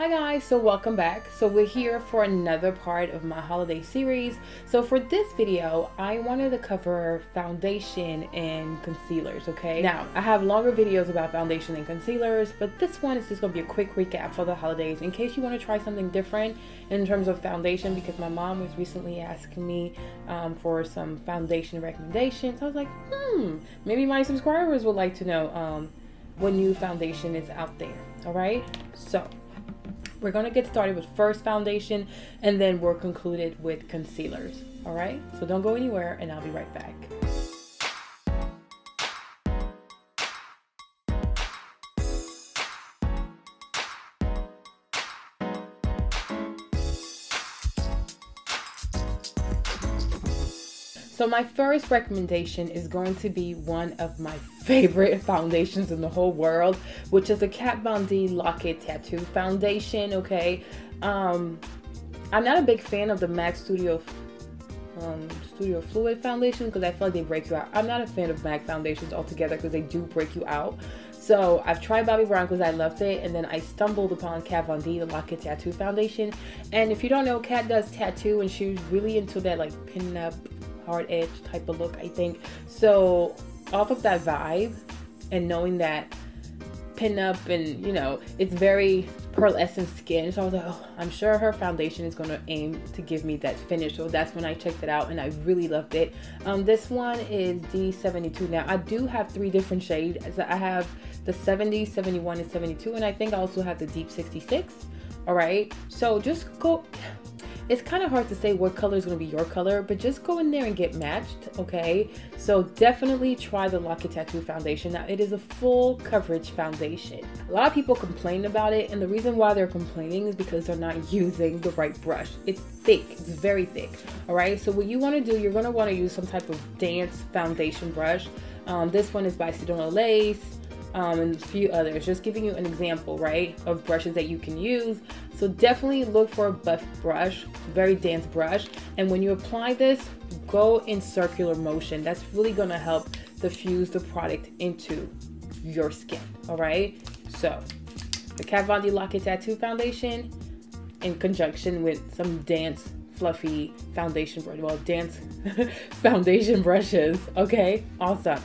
Hi guys, so welcome back. So we're here for another part of my holiday series. So for this video, I wanted to cover foundation and concealers, okay? Now, I have longer videos about foundation and concealers, but this one is just gonna be a quick recap for the holidays in case you wanna try something different in terms of foundation because my mom was recently asking me um, for some foundation recommendations. I was like, hmm, maybe my subscribers would like to know um, what new foundation is out there, all right? So, we're to get started with first foundation and then we're concluded with concealers. All right, so don't go anywhere and I'll be right back. So my first recommendation is going to be one of my favorite foundations in the whole world, which is the Kat Von D Lock It Tattoo Foundation, okay? Um, I'm not a big fan of the MAC Studio um, Studio Fluid Foundation because I feel like they break you out. I'm not a fan of MAC foundations altogether because they do break you out. So I've tried Bobbi Brown because I loved it, and then I stumbled upon Kat Von D, the Lock It Tattoo Foundation. And if you don't know, Kat does tattoo, and she's really into that like pin-up hard edge type of look, I think. So off of that vibe and knowing that pin up and you know it's very pearlescent skin. So i was like oh i'm sure her foundation is going to aim to give me that finish. So that's when i checked it out and i really loved it. Um, this one is d72 now i do have three different shades. I have the 70 71 and 72 and i think i also have the deep 66 all right? So just go it's kind of hard to say what color is going to be your color, but just go in there and get matched, okay? So definitely try the Lock It Tattoo foundation. Now, it is a full coverage foundation. A lot of people complain about it, and the reason why they're complaining is because they're not using the right brush. It's thick, it's very thick, all right? So what you want to do, you're going to want to use some type of dance foundation brush. Um, this one is by Sedona Lace um, and a few others. Just giving you an example, right, of brushes that you can use. So definitely look for a buff brush, very dense brush. And when you apply this, go in circular motion. That's really gonna help diffuse the product into your skin, all right? So the Kat Von D Lock It Tattoo Foundation in conjunction with some dance fluffy foundation brush, well, dance foundation brushes, okay? Awesome.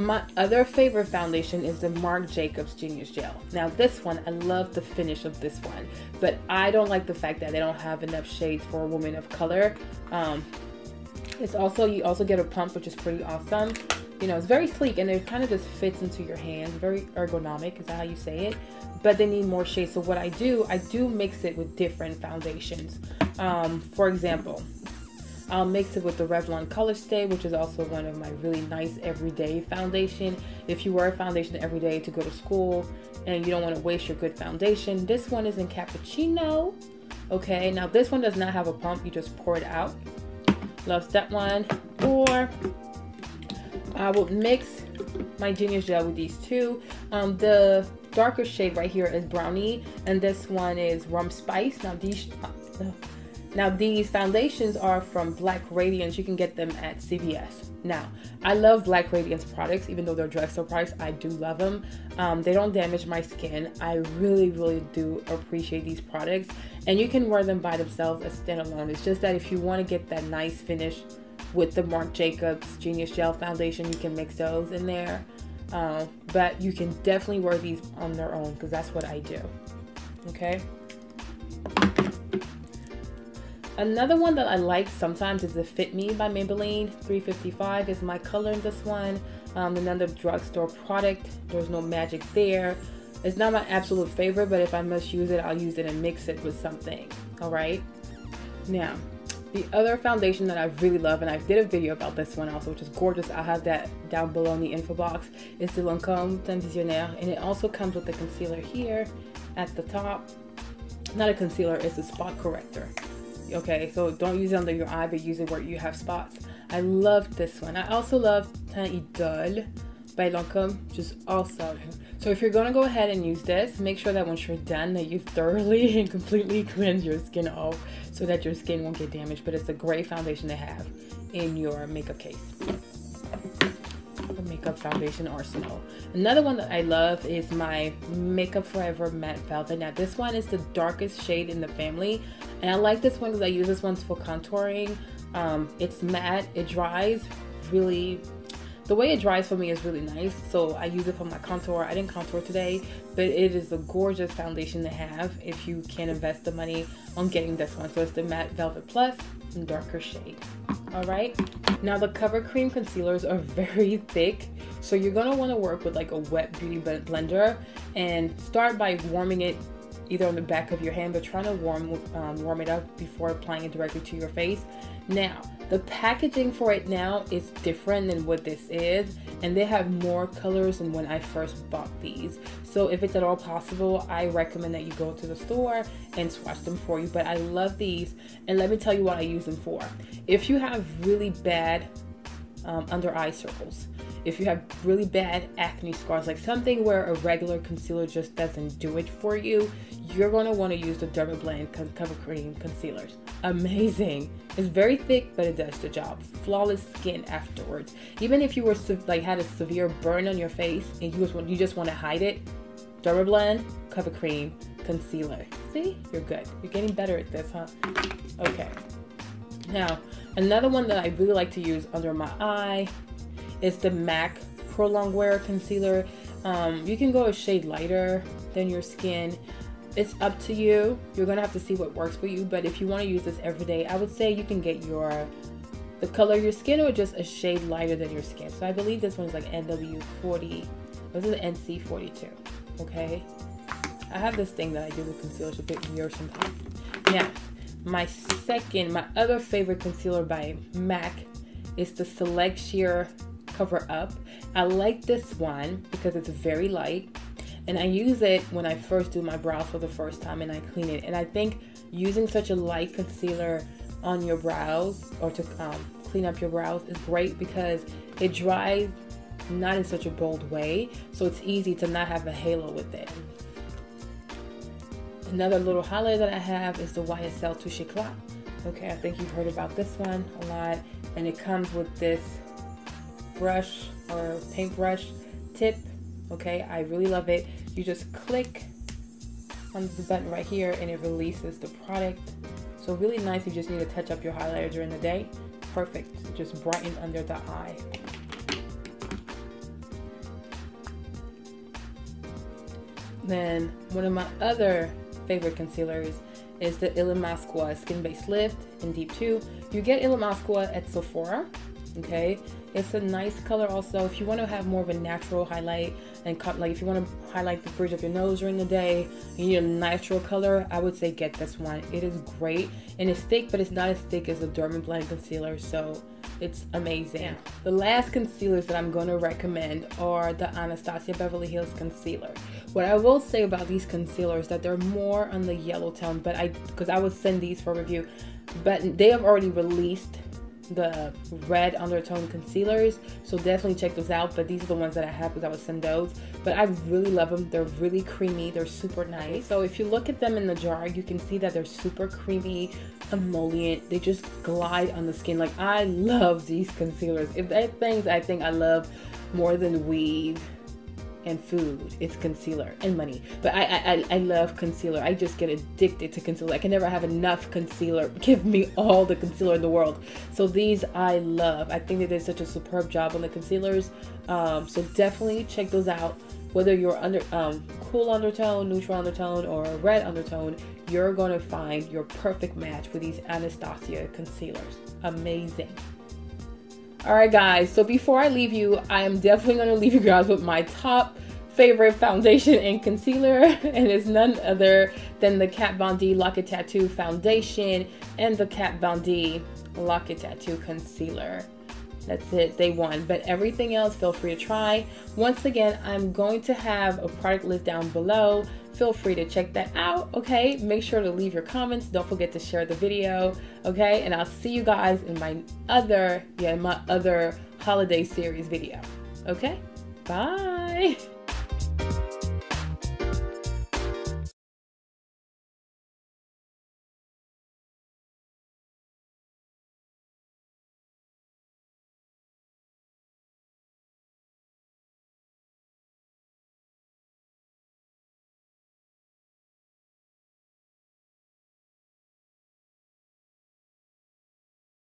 My other favorite foundation is the Marc Jacobs Genius Gel. Now this one, I love the finish of this one, but I don't like the fact that they don't have enough shades for a woman of color. Um, it's also, you also get a pump, which is pretty awesome. You know, it's very sleek and it kind of just fits into your hand. Very ergonomic, is that how you say it? But they need more shades. So what I do, I do mix it with different foundations. Um, for example, I'll mix it with the Revlon Color Stay, which is also one of my really nice everyday foundation. If you wear a foundation every day to go to school and you don't want to waste your good foundation, this one is in Cappuccino. Okay, now this one does not have a pump, you just pour it out. Love that one. Or I will mix my Genius Gel with these two. Um, the darker shade right here is Brownie, and this one is Rum Spice. Now these, uh, now these foundations are from Black Radiance. You can get them at CVS. Now, I love Black Radiance products, even though they're drugstore products. I do love them. Um, they don't damage my skin. I really, really do appreciate these products. And you can wear them by themselves as standalone. It's just that if you want to get that nice finish with the Marc Jacobs Genius Gel Foundation, you can mix those in there. Uh, but you can definitely wear these on their own because that's what I do. Okay. Another one that I like sometimes is the Fit Me by Maybelline. 355 is my color in this one. Um, another drugstore product. There's no magic there. It's not my absolute favorite, but if I must use it, I'll use it and mix it with something. All right. Now, the other foundation that I really love, and I did a video about this one also, which is gorgeous. I'll have that down below in the info box, is the Lancome Teint Visionnaire. And it also comes with the concealer here at the top. Not a concealer, it's a spot corrector okay? So don't use it under your eye but use it where you have spots. I love this one. I also love teint idole by Lancome just also so if you're gonna go ahead and use this make sure that once you're done that you thoroughly and completely cleanse your skin off so that your skin won't get damaged but it's a great foundation to have in your makeup case makeup foundation arsenal. Another one that I love is my Makeup Forever Matte Velvet. Now this one is the darkest shade in the family and I like this one because I use this one for contouring. Um, it's matte, it dries really the way it dries for me is really nice so I use it for my contour I didn't contour today but it is a gorgeous foundation to have if you can invest the money on getting this one so it's the matte velvet plus in darker shade all right? Now the cover cream concealers are very thick so you're gonna want to work with like a wet beauty blender and start by warming it either on the back of your hand but trying to warm um, warm it up before applying it directly to your face. Now the packaging for it now is different than what this is and they have more colors than when I first bought these. So if it's at all possible, I recommend that you go to the store and swatch them for you. But I love these and let me tell you what I use them for. If you have really bad um, under eye circles, if you have really bad acne scars, like something where a regular concealer just doesn't do it for you, you're going to want to use the Dermablend Cover Cream Concealers. Amazing. It's very thick, but it does the job. Flawless skin afterwards. Even if you were like had a severe burn on your face and you just want, you just want to hide it, Dermablend Cover Cream Concealer. See? You're good. You're getting better at this, huh? Okay. Now, another one that I really like to use under my eye is the MAC Pro Longwear Concealer. Um, you can go a shade lighter than your skin. It's up to you. You're gonna have to see what works for you. But if you want to use this every day, I would say you can get your the color of your skin or just a shade lighter than your skin. So I believe this one is like NW40. This is NC42. Okay. I have this thing that I do with concealer. It's a bit weird sometimes. Now, my second, my other favorite concealer by MAC is the Select Sheer Cover Up. I like this one because it's very light and I use it when I first do my brows for the first time and I clean it. And I think using such a light concealer on your brows or to um, clean up your brows is great because it dries not in such a bold way so it's easy to not have a halo with it. Another little highlight that I have is the YSL Touche Éclat. Okay, I think you've heard about this one a lot and it comes with this brush or paintbrush tip. Okay, I really love it. You just click on the button right here and it releases the product. So really nice you just need to touch up your highlighter during the day. Perfect, just brighten under the eye. Then one of my other favorite concealers is the Illamasqua Skin Based Lift in Deep 2. You get Illamasqua at Sephora, okay? It's a nice color also. If you want to have more of a natural highlight and cut, like if you want to highlight the bridge of your nose during the day, you need a natural color, I would say get this one. It is great and it's thick, but it's not as thick as the Dermablend concealer, so it's amazing. Yeah. The last concealers that I'm going to recommend are the Anastasia Beverly Hills concealer. What I will say about these concealers that they're more on the yellow tone, but I because I would send these for review, but they have already released the red undertone concealers so definitely check those out but these are the ones that I have because I would send those. But I really love them they're really creamy. They're super nice. So if you look at them in the jar you can see that they're super creamy emollient. They just glide on the skin. Like I love these concealers. If are things I think I love more than weave and food. It's concealer and money. But I, I I love concealer. I just get addicted to concealer. I can never have enough concealer. Give me all the concealer in the world. So these I love. I think they did such a superb job on the concealers. Um, so definitely check those out. Whether you're under um, cool undertone, neutral undertone, or red undertone, you're to find your perfect match with these Anastasia concealers. Amazing. All right, guys. So before I leave you, I am definitely going to leave you guys with my top favorite foundation and concealer, and it's none other than the Kat Von D Lock It Tattoo foundation and the Kat Von D Lock It Tattoo concealer. That's it, day one. But everything else, feel free to try. Once again, I'm going to have a product list down below feel free to check that out, okay? Make sure to leave your comments. Don't forget to share the video, okay? And I'll see you guys in my other, yeah, my other holiday series video, okay? Bye.